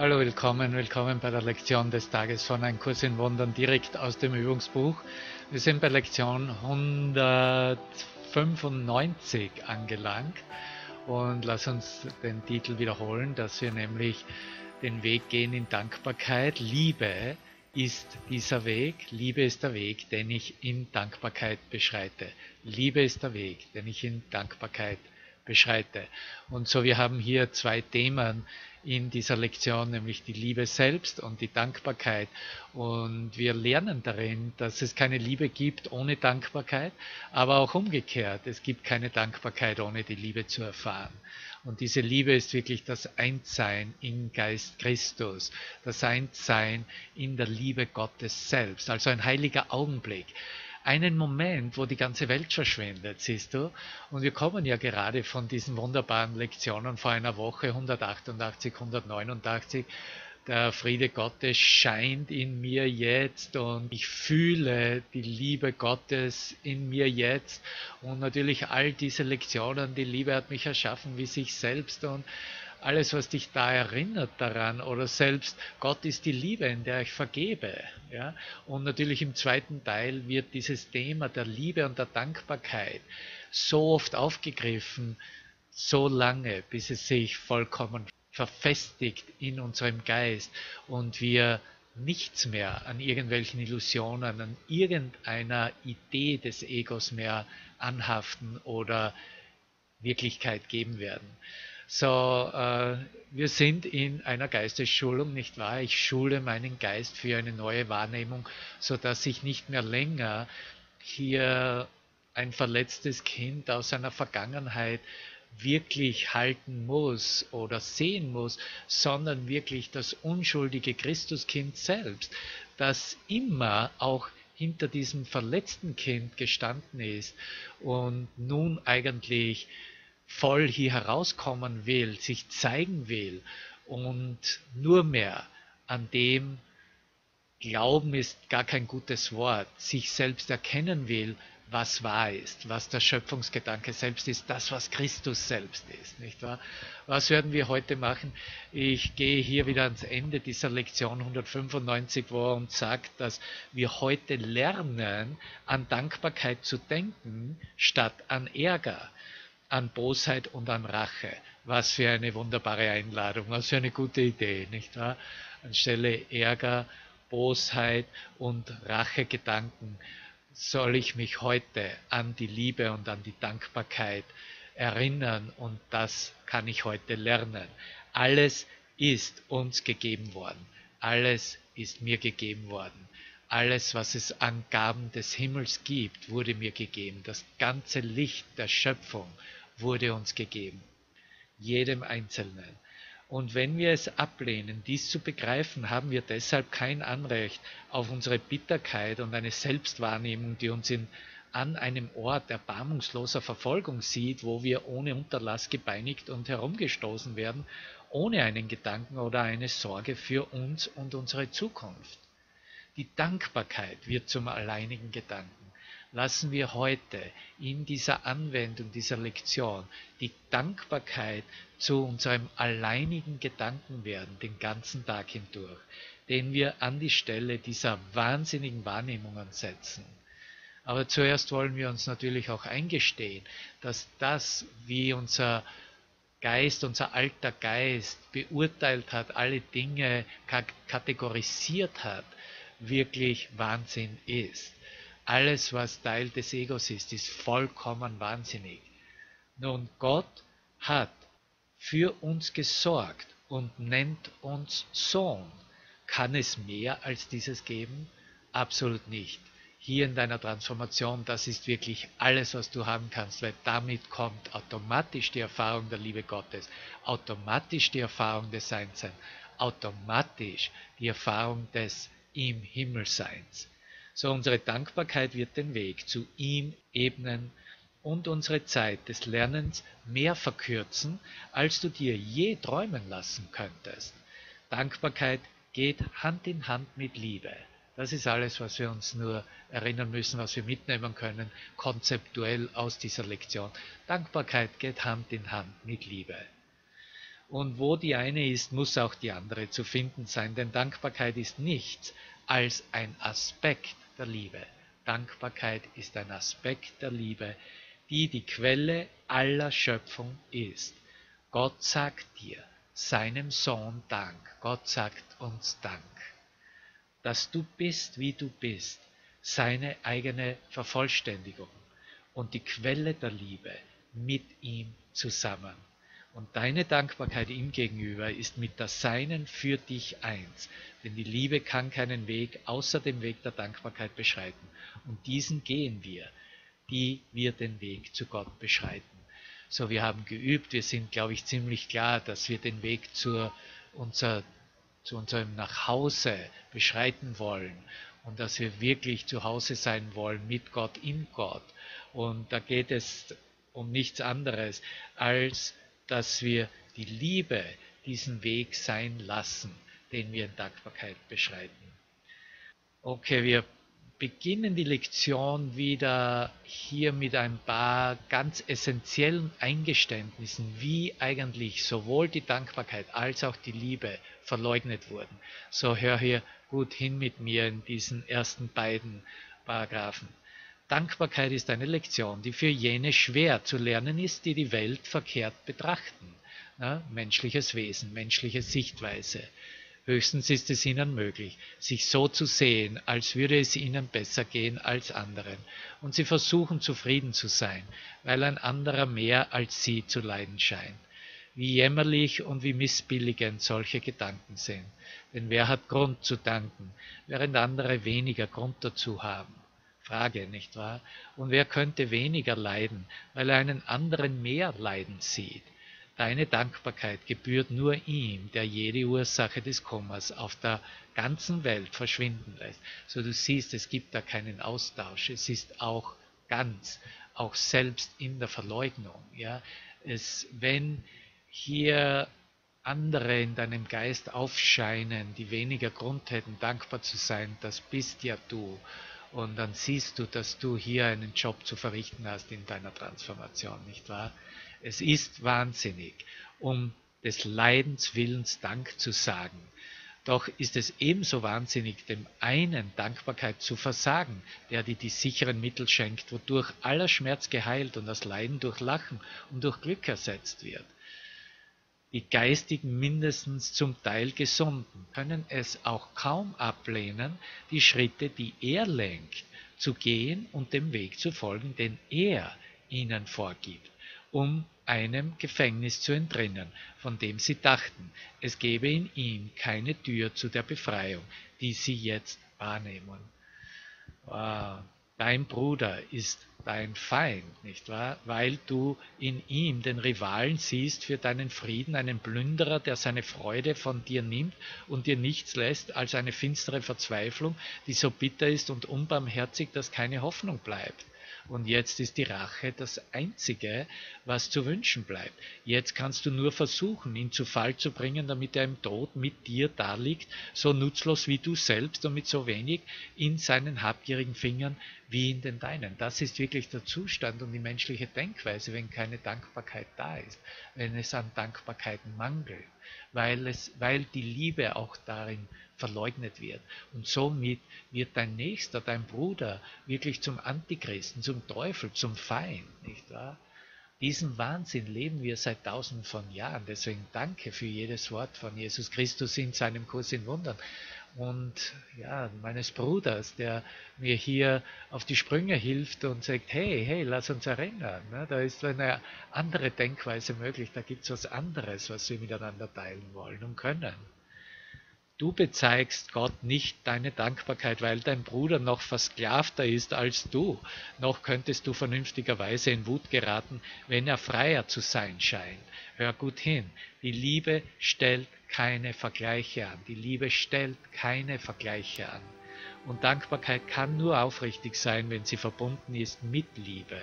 Hallo, willkommen, willkommen bei der Lektion des Tages von Ein Kurs in Wundern direkt aus dem Übungsbuch. Wir sind bei Lektion 195 angelangt und lass uns den Titel wiederholen, dass wir nämlich den Weg gehen in Dankbarkeit. Liebe ist dieser Weg, Liebe ist der Weg, den ich in Dankbarkeit beschreite. Liebe ist der Weg, den ich in Dankbarkeit beschreite. Und so, wir haben hier zwei Themen, in dieser Lektion, nämlich die Liebe selbst und die Dankbarkeit. Und wir lernen darin, dass es keine Liebe gibt ohne Dankbarkeit, aber auch umgekehrt, es gibt keine Dankbarkeit ohne die Liebe zu erfahren. Und diese Liebe ist wirklich das Einssein im Geist Christus, das Einssein in der Liebe Gottes selbst, also ein heiliger Augenblick einen Moment, wo die ganze Welt verschwindet, siehst du? Und wir kommen ja gerade von diesen wunderbaren Lektionen vor einer Woche, 188, 189. Der Friede Gottes scheint in mir jetzt und ich fühle die Liebe Gottes in mir jetzt. Und natürlich all diese Lektionen, die Liebe hat mich erschaffen wie sich selbst und alles, was dich da erinnert daran oder selbst Gott ist die Liebe, in der ich vergebe. Ja? Und natürlich im zweiten Teil wird dieses Thema der Liebe und der Dankbarkeit so oft aufgegriffen, so lange, bis es sich vollkommen verfestigt in unserem Geist und wir nichts mehr an irgendwelchen Illusionen, an irgendeiner Idee des Egos mehr anhaften oder Wirklichkeit geben werden. So, äh, wir sind in einer Geistesschulung, nicht wahr? Ich schule meinen Geist für eine neue Wahrnehmung, so dass ich nicht mehr länger hier ein verletztes Kind aus einer Vergangenheit wirklich halten muss oder sehen muss, sondern wirklich das unschuldige Christuskind selbst, das immer auch hinter diesem verletzten Kind gestanden ist und nun eigentlich voll hier herauskommen will, sich zeigen will und nur mehr an dem Glauben ist gar kein gutes Wort, sich selbst erkennen will, was wahr ist, was der Schöpfungsgedanke selbst ist, das, was Christus selbst ist, nicht wahr? Was werden wir heute machen? Ich gehe hier wieder ans Ende dieser Lektion 195, wo er uns sagt, dass wir heute lernen, an Dankbarkeit zu denken, statt an Ärger an Bosheit und an Rache. Was für eine wunderbare Einladung, was für eine gute Idee, nicht wahr? Anstelle Ärger, Bosheit und Rachegedanken soll ich mich heute an die Liebe und an die Dankbarkeit erinnern und das kann ich heute lernen. Alles ist uns gegeben worden. Alles ist mir gegeben worden. Alles, was es an Gaben des Himmels gibt, wurde mir gegeben. Das ganze Licht der Schöpfung wurde uns gegeben, jedem Einzelnen. Und wenn wir es ablehnen, dies zu begreifen, haben wir deshalb kein Anrecht auf unsere Bitterkeit und eine Selbstwahrnehmung, die uns in, an einem Ort erbarmungsloser Verfolgung sieht, wo wir ohne Unterlass gebeinigt und herumgestoßen werden, ohne einen Gedanken oder eine Sorge für uns und unsere Zukunft. Die Dankbarkeit wird zum alleinigen Gedanken lassen wir heute in dieser Anwendung dieser Lektion die Dankbarkeit zu unserem alleinigen Gedanken werden, den ganzen Tag hindurch, den wir an die Stelle dieser wahnsinnigen Wahrnehmungen setzen. Aber zuerst wollen wir uns natürlich auch eingestehen, dass das, wie unser Geist, unser alter Geist beurteilt hat, alle Dinge kategorisiert hat, wirklich Wahnsinn ist. Alles, was Teil des Egos ist, ist vollkommen wahnsinnig. Nun, Gott hat für uns gesorgt und nennt uns Sohn. Kann es mehr als dieses geben? Absolut nicht. Hier in deiner Transformation, das ist wirklich alles, was du haben kannst, weil damit kommt automatisch die Erfahrung der Liebe Gottes, automatisch die Erfahrung des Seinsseins, automatisch die Erfahrung des im Himmelseins. So unsere Dankbarkeit wird den Weg zu ihm ebnen und unsere Zeit des Lernens mehr verkürzen, als du dir je träumen lassen könntest. Dankbarkeit geht Hand in Hand mit Liebe. Das ist alles, was wir uns nur erinnern müssen, was wir mitnehmen können, konzeptuell aus dieser Lektion. Dankbarkeit geht Hand in Hand mit Liebe. Und wo die eine ist, muss auch die andere zu finden sein, denn Dankbarkeit ist nichts als ein Aspekt der Liebe. Dankbarkeit ist ein Aspekt der Liebe, die die Quelle aller Schöpfung ist. Gott sagt dir, seinem Sohn Dank. Gott sagt uns Dank. Dass du bist, wie du bist, seine eigene Vervollständigung und die Quelle der Liebe mit ihm zusammen. Und deine Dankbarkeit ihm gegenüber ist mit der Seinen für dich eins. Denn die Liebe kann keinen Weg außer dem Weg der Dankbarkeit beschreiten. Und diesen gehen wir, die wir den Weg zu Gott beschreiten. So, wir haben geübt, wir sind, glaube ich, ziemlich klar, dass wir den Weg zur, unser, zu unserem Nachhause beschreiten wollen und dass wir wirklich zu Hause sein wollen mit Gott, in Gott. Und da geht es um nichts anderes, als dass wir die Liebe diesen Weg sein lassen, den wir in Dankbarkeit beschreiten. Okay, wir beginnen die Lektion wieder hier mit ein paar ganz essentiellen Eingeständnissen, wie eigentlich sowohl die Dankbarkeit als auch die Liebe verleugnet wurden. So hör hier gut hin mit mir in diesen ersten beiden Paragraphen. Dankbarkeit ist eine Lektion, die für jene schwer zu lernen ist, die die Welt verkehrt betrachten. Na, menschliches Wesen, menschliche Sichtweise. Höchstens ist es ihnen möglich, sich so zu sehen, als würde es ihnen besser gehen als anderen, und sie versuchen zufrieden zu sein, weil ein anderer mehr als sie zu leiden scheint. Wie jämmerlich und wie missbilligend solche Gedanken sind. Denn wer hat Grund zu danken, während andere weniger Grund dazu haben? Frage, nicht wahr? Und wer könnte weniger leiden, weil er einen anderen mehr leiden sieht? Deine Dankbarkeit gebührt nur ihm, der jede Ursache des Kummers auf der ganzen Welt verschwinden lässt. So du siehst, es gibt da keinen Austausch. Es ist auch ganz, auch selbst in der Verleugnung. Ja, es, wenn hier andere in deinem Geist aufscheinen, die weniger Grund hätten, dankbar zu sein, das bist ja du. Und dann siehst du, dass du hier einen Job zu verrichten hast in deiner Transformation, nicht wahr? Es ist wahnsinnig, um des Leidens Willens Dank zu sagen. Doch ist es ebenso wahnsinnig, dem einen Dankbarkeit zu versagen, der dir die sicheren Mittel schenkt, wodurch aller Schmerz geheilt und das Leiden durch Lachen und durch Glück ersetzt wird die Geistigen mindestens zum Teil Gesunden können es auch kaum ablehnen, die Schritte, die er lenkt, zu gehen und dem Weg zu folgen, den er ihnen vorgibt, um einem Gefängnis zu entrinnen, von dem sie dachten, es gebe in ihm keine Tür zu der Befreiung, die sie jetzt wahrnehmen. Wow. Dein Bruder ist dein Feind, nicht wahr? Weil du in ihm den Rivalen siehst für deinen Frieden, einen Plünderer, der seine Freude von dir nimmt und dir nichts lässt als eine finstere Verzweiflung, die so bitter ist und unbarmherzig, dass keine Hoffnung bleibt. Und jetzt ist die Rache das Einzige, was zu wünschen bleibt. Jetzt kannst du nur versuchen, ihn zu Fall zu bringen, damit er im Tod mit dir daliegt, so nutzlos wie du selbst und mit so wenig in seinen habgierigen Fingern wie in den deinen. Das ist wirklich der Zustand und die menschliche Denkweise, wenn keine Dankbarkeit da ist, wenn es an Dankbarkeit mangelt, weil, es, weil die Liebe auch darin verleugnet wird. Und somit wird dein Nächster, dein Bruder wirklich zum Antichristen, zum Teufel, zum Feind, nicht wahr? Diesen Wahnsinn leben wir seit tausenden von Jahren. Deswegen danke für jedes Wort von Jesus Christus in seinem Kurs in Wundern und ja, meines Bruders, der mir hier auf die Sprünge hilft und sagt, hey, hey, lass uns erinnern. Ne? Da ist eine andere Denkweise möglich, da gibt es was anderes, was wir miteinander teilen wollen und können. Du bezeigst Gott nicht deine Dankbarkeit, weil dein Bruder noch versklavter ist als du. Noch könntest du vernünftigerweise in Wut geraten, wenn er freier zu sein scheint. Hör gut hin. Die Liebe stellt keine Vergleiche an. Die Liebe stellt keine Vergleiche an. Und Dankbarkeit kann nur aufrichtig sein, wenn sie verbunden ist mit Liebe.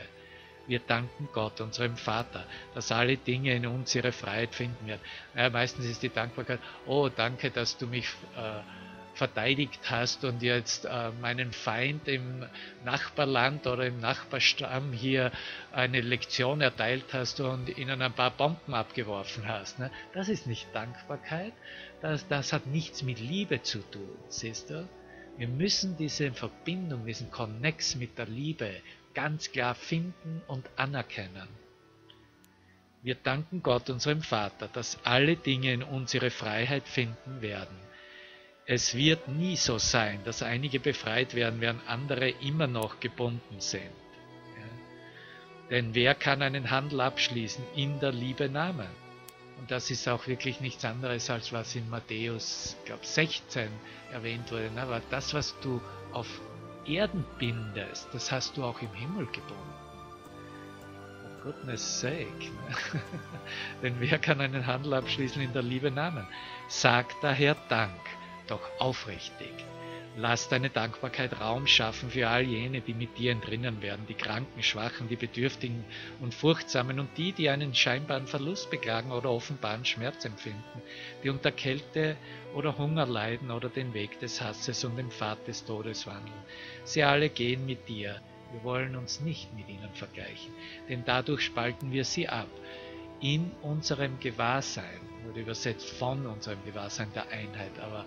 Wir danken Gott, unserem Vater, dass alle Dinge in uns ihre Freiheit finden werden. Ja, meistens ist die Dankbarkeit, oh, danke, dass du mich äh, verteidigt hast und jetzt äh, meinen Feind im Nachbarland oder im Nachbarstamm hier eine Lektion erteilt hast und ihnen ein paar Bomben abgeworfen hast. Ne? Das ist nicht Dankbarkeit, das, das hat nichts mit Liebe zu tun, siehst du? Wir müssen diese Verbindung, diesen Connex mit der Liebe ganz klar finden und anerkennen. Wir danken Gott, unserem Vater, dass alle Dinge in uns ihre Freiheit finden werden. Es wird nie so sein, dass einige befreit werden, während andere immer noch gebunden sind. Ja. Denn wer kann einen Handel abschließen in der Liebe Namen? Und das ist auch wirklich nichts anderes, als was in Matthäus, glaube 16 erwähnt wurde. Aber das, was du auf Erden bindest, das hast du auch im Himmel gebunden. For goodness sake. Ne? Denn wer kann einen Handel abschließen in der Liebe Namen? Sag daher Dank doch aufrichtig. Lass deine Dankbarkeit Raum schaffen für all jene, die mit dir entrinnen werden, die Kranken, Schwachen, die Bedürftigen und Furchtsamen und die, die einen scheinbaren Verlust beklagen oder offenbaren Schmerz empfinden, die unter Kälte oder Hunger leiden oder den Weg des Hasses und den Pfad des Todes wandeln. Sie alle gehen mit dir. Wir wollen uns nicht mit ihnen vergleichen, denn dadurch spalten wir sie ab. In unserem Gewahrsein, wurde übersetzt von unserem Gewahrsein der Einheit, aber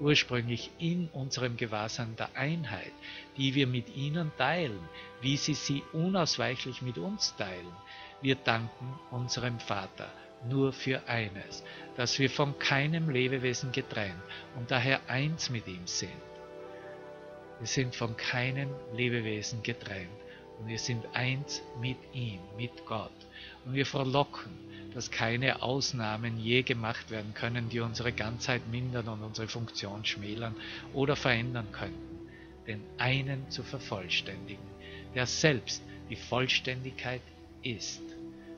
ursprünglich in unserem Gewahrsein der Einheit, die wir mit ihnen teilen, wie sie sie unausweichlich mit uns teilen. Wir danken unserem Vater nur für eines, dass wir von keinem Lebewesen getrennt und daher eins mit ihm sind. Wir sind von keinem Lebewesen getrennt und wir sind eins mit ihm, mit Gott. Und wir verlocken dass keine Ausnahmen je gemacht werden können, die unsere Ganzheit mindern und unsere Funktion schmälern oder verändern könnten, den einen zu vervollständigen, der selbst die Vollständigkeit ist.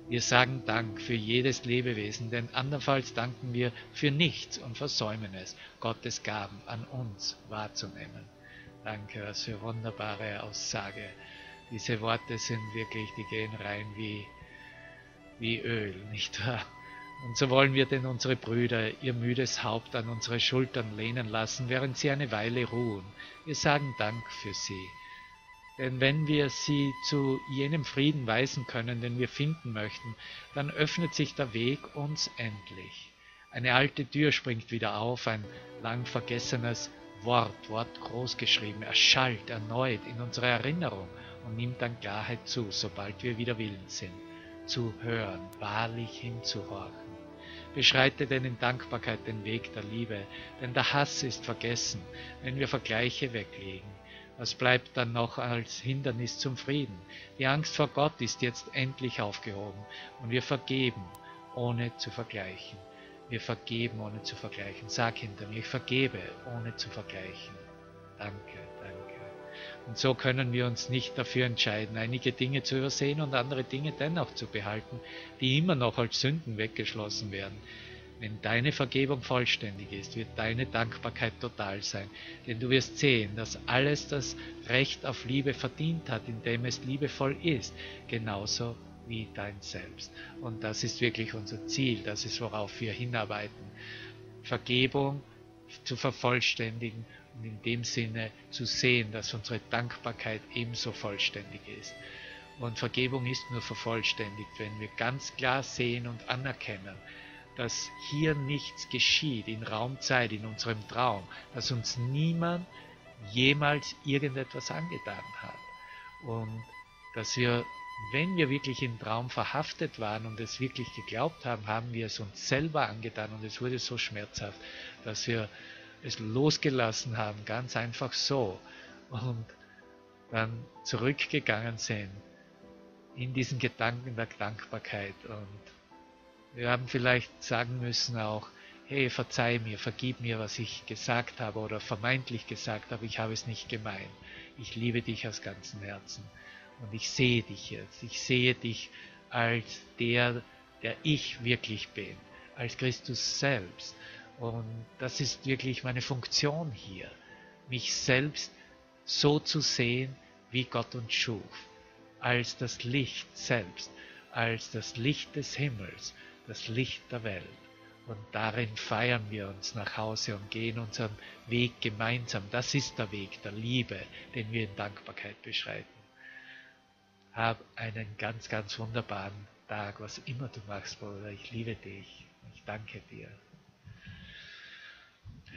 Wir sagen Dank für jedes Lebewesen, denn andernfalls danken wir für nichts und versäumen es, Gottes Gaben an uns wahrzunehmen. Danke, was für wunderbare Aussage. Diese Worte sind wirklich, die gehen rein wie wie Öl, nicht wahr? Und so wollen wir denn unsere Brüder ihr müdes Haupt an unsere Schultern lehnen lassen, während sie eine Weile ruhen. Wir sagen Dank für sie. Denn wenn wir sie zu jenem Frieden weisen können, den wir finden möchten, dann öffnet sich der Weg uns endlich. Eine alte Tür springt wieder auf, ein lang vergessenes Wort, Wort großgeschrieben, erschallt erneut in unserer Erinnerung und nimmt an Klarheit zu, sobald wir wieder willens sind zu hören, wahrlich hinzuhorchen. Beschreite denn in Dankbarkeit den Weg der Liebe, denn der Hass ist vergessen, wenn wir Vergleiche weglegen. Was bleibt dann noch als Hindernis zum Frieden? Die Angst vor Gott ist jetzt endlich aufgehoben und wir vergeben, ohne zu vergleichen. Wir vergeben, ohne zu vergleichen. Sag hinter mir, ich vergebe, ohne zu vergleichen. Danke. Und so können wir uns nicht dafür entscheiden, einige Dinge zu übersehen und andere Dinge dennoch zu behalten, die immer noch als Sünden weggeschlossen werden. Wenn deine Vergebung vollständig ist, wird deine Dankbarkeit total sein, denn du wirst sehen, dass alles das Recht auf Liebe verdient hat, indem es liebevoll ist, genauso wie dein Selbst. Und das ist wirklich unser Ziel, das ist, worauf wir hinarbeiten. Vergebung zu vervollständigen und in dem Sinne zu sehen, dass unsere Dankbarkeit ebenso vollständig ist. Und Vergebung ist nur vervollständigt, wenn wir ganz klar sehen und anerkennen, dass hier nichts geschieht in Raumzeit, in unserem Traum, dass uns niemand jemals irgendetwas angetan hat. Und dass wir, wenn wir wirklich im Traum verhaftet waren und es wirklich geglaubt haben, haben wir es uns selber angetan und es wurde so schmerzhaft, dass wir es losgelassen haben, ganz einfach so, und dann zurückgegangen sind in diesen Gedanken der Dankbarkeit. Und wir haben vielleicht sagen müssen auch, hey, verzeih mir, vergib mir, was ich gesagt habe oder vermeintlich gesagt habe, ich habe es nicht gemeint. Ich liebe dich aus ganzem Herzen. Und ich sehe dich jetzt. Ich sehe dich als der, der ich wirklich bin, als Christus selbst. Und das ist wirklich meine Funktion hier, mich selbst so zu sehen, wie Gott uns schuf, als das Licht selbst, als das Licht des Himmels, das Licht der Welt. Und darin feiern wir uns nach Hause und gehen unseren Weg gemeinsam. Das ist der Weg der Liebe, den wir in Dankbarkeit beschreiten. Hab einen ganz, ganz wunderbaren Tag, was immer du machst, Bruder. Ich liebe dich. Ich danke dir.